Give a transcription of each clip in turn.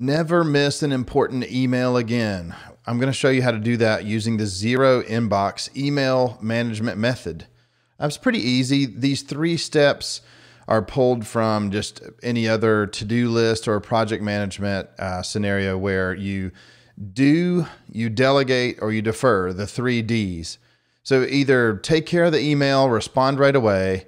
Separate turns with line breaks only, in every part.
Never miss an important email again. I'm going to show you how to do that using the zero inbox email management method. It's pretty easy. These three steps are pulled from just any other to do list or project management uh, scenario where you do, you delegate, or you defer the three D's. So either take care of the email, respond right away,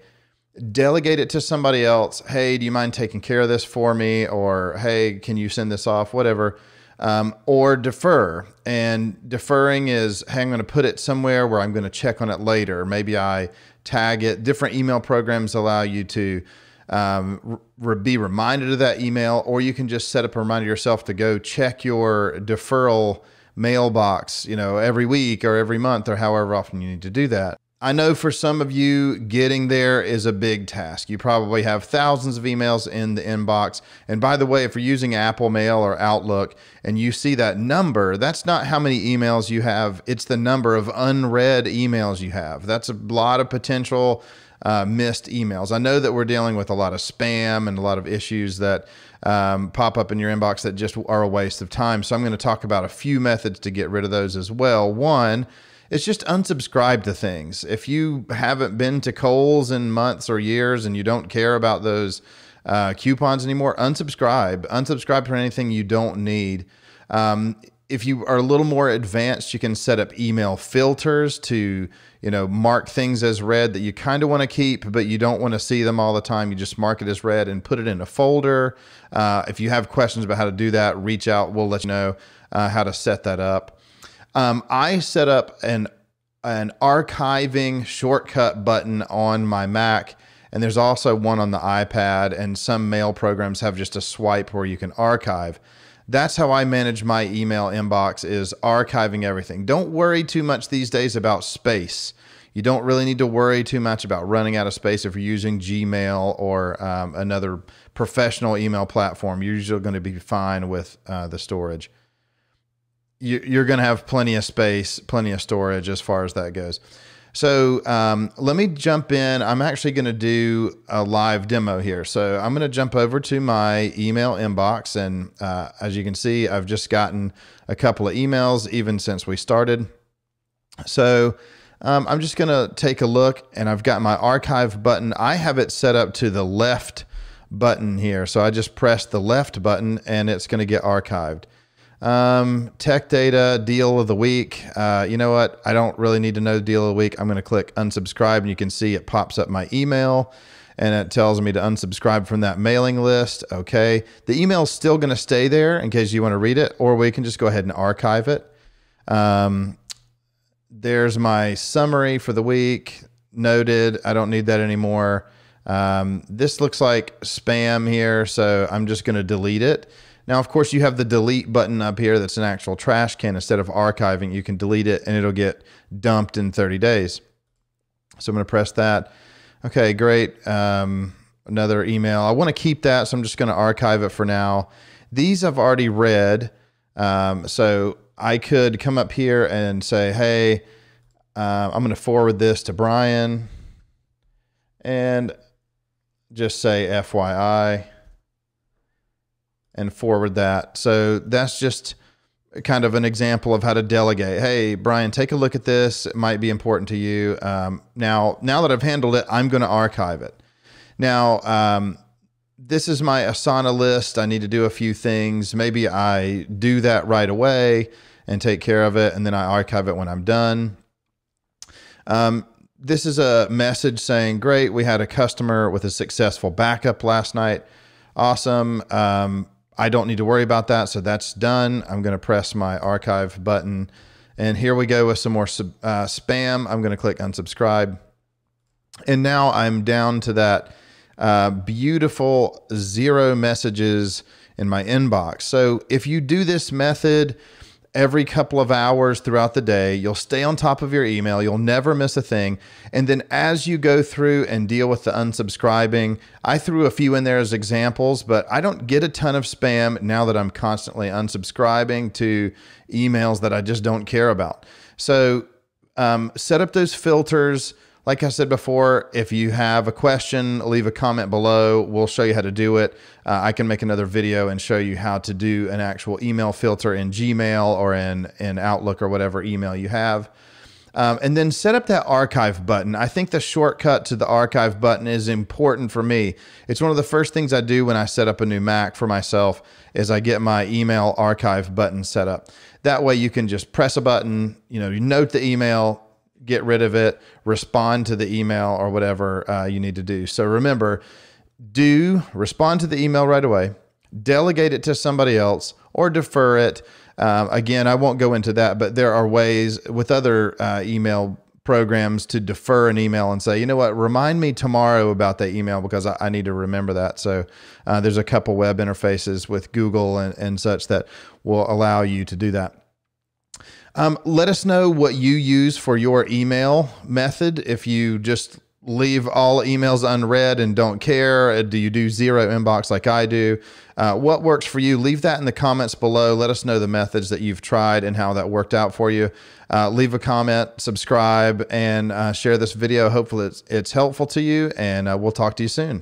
delegate it to somebody else. Hey, do you mind taking care of this for me? Or hey, can you send this off? Whatever. Um, or defer. And deferring is, hey, I'm going to put it somewhere where I'm going to check on it later. Maybe I tag it. Different email programs allow you to um, re- be reminded of that email, or you can just set up a reminder yourself to go check your deferral mailbox, you know, every week or every month or however often you need to do that. I know for some of you, getting there is a big task. You probably have thousands of emails in the inbox. And by the way, if you're using Apple Mail or Outlook and you see that number, that's not how many emails you have, it's the number of unread emails you have. That's a lot of potential uh, missed emails. I know that we're dealing with a lot of spam and a lot of issues that um, pop up in your inbox that just are a waste of time. So I'm going to talk about a few methods to get rid of those as well. One, it's just unsubscribe to things. If you haven't been to Kohl's in months or years and you don't care about those uh, coupons anymore, unsubscribe. Unsubscribe for anything you don't need. Um, if you are a little more advanced, you can set up email filters to, you know, mark things as read that you kind of want to keep, but you don't want to see them all the time. You just mark it as read and put it in a folder. Uh, if you have questions about how to do that, reach out. We'll let you know uh, how to set that up. Um, I set up an an archiving shortcut button on my Mac, and there's also one on the iPad. And some mail programs have just a swipe where you can archive. That's how I manage my email inbox is archiving everything. Don't worry too much these days about space. You don't really need to worry too much about running out of space if you're using Gmail or um, another professional email platform. You're usually going to be fine with uh, the storage you're going to have plenty of space, plenty of storage as far as that goes. So um, let me jump in. I'm actually going to do a live demo here. So I'm going to jump over to my email inbox. And uh, as you can see, I've just gotten a couple of emails even since we started. So um, I'm just going to take a look and I've got my archive button. I have it set up to the left button here. So I just press the left button and it's going to get archived. Um, tech data deal of the week. Uh, you know what? I don't really need to know the deal of the week. I'm going to click unsubscribe, and you can see it pops up my email and it tells me to unsubscribe from that mailing list. Okay. The email is still going to stay there in case you want to read it, or we can just go ahead and archive it. Um, there's my summary for the week. Noted. I don't need that anymore. Um, this looks like spam here, so I'm just going to delete it. Now, of course, you have the delete button up here that's an actual trash can. Instead of archiving, you can delete it and it'll get dumped in 30 days. So I'm going to press that. Okay, great. Um, another email. I want to keep that, so I'm just going to archive it for now. These I've already read. Um, so I could come up here and say, hey, uh, I'm going to forward this to Brian and just say FYI and forward that. So that's just kind of an example of how to delegate. Hey, Brian, take a look at this. It might be important to you. Um, now, now that I've handled it, I'm going to archive it. Now, um, this is my Asana list. I need to do a few things. Maybe I do that right away and take care of it, and then I archive it when I'm done. Um, this is a message saying, Great, we had a customer with a successful backup last night. Awesome. Um, I don't need to worry about that. So that's done. I'm going to press my archive button. And here we go with some more uh, spam. I'm going to click unsubscribe. And now I'm down to that uh, beautiful zero messages in my inbox. So if you do this method, every couple of hours throughout the day. You'll stay on top of your email. You'll never miss a thing. And then as you go through and deal with the unsubscribing, I threw a few in there as examples, but I don't get a ton of spam now that I'm constantly unsubscribing to emails that I just don't care about. So um, set up those filters. Like I said before, if you have a question, leave a comment below. We'll show you how to do it. Uh, I can make another video and show you how to do an actual email filter in Gmail or in, in Outlook or whatever email you have. Um, and then set up that archive button. I think the shortcut to the archive button is important for me. It's one of the first things I do when I set up a new Mac for myself is I get my email archive button set up. That way you can just press a button, you know, you note the email, get rid of it, respond to the email or whatever uh, you need to do. So remember, do respond to the email right away, delegate it to somebody else, or defer it. Um, again, I won't go into that, but there are ways with other uh, email programs to defer an email and say, you know what, remind me tomorrow about that email because I, I need to remember that. So uh, there's a couple web interfaces with Google and, and such that will allow you to do that. Um, let us know what you use for your email method. If you just leave all emails unread and don't care, uh, do you do zero inbox like I do? Uh, what works for you? Leave that in the comments below. Let us know the methods that you've tried and how that worked out for you. Uh, leave a comment, subscribe, and uh, share this video. Hopefully, it's, it's helpful to you, and uh, we'll talk to you soon.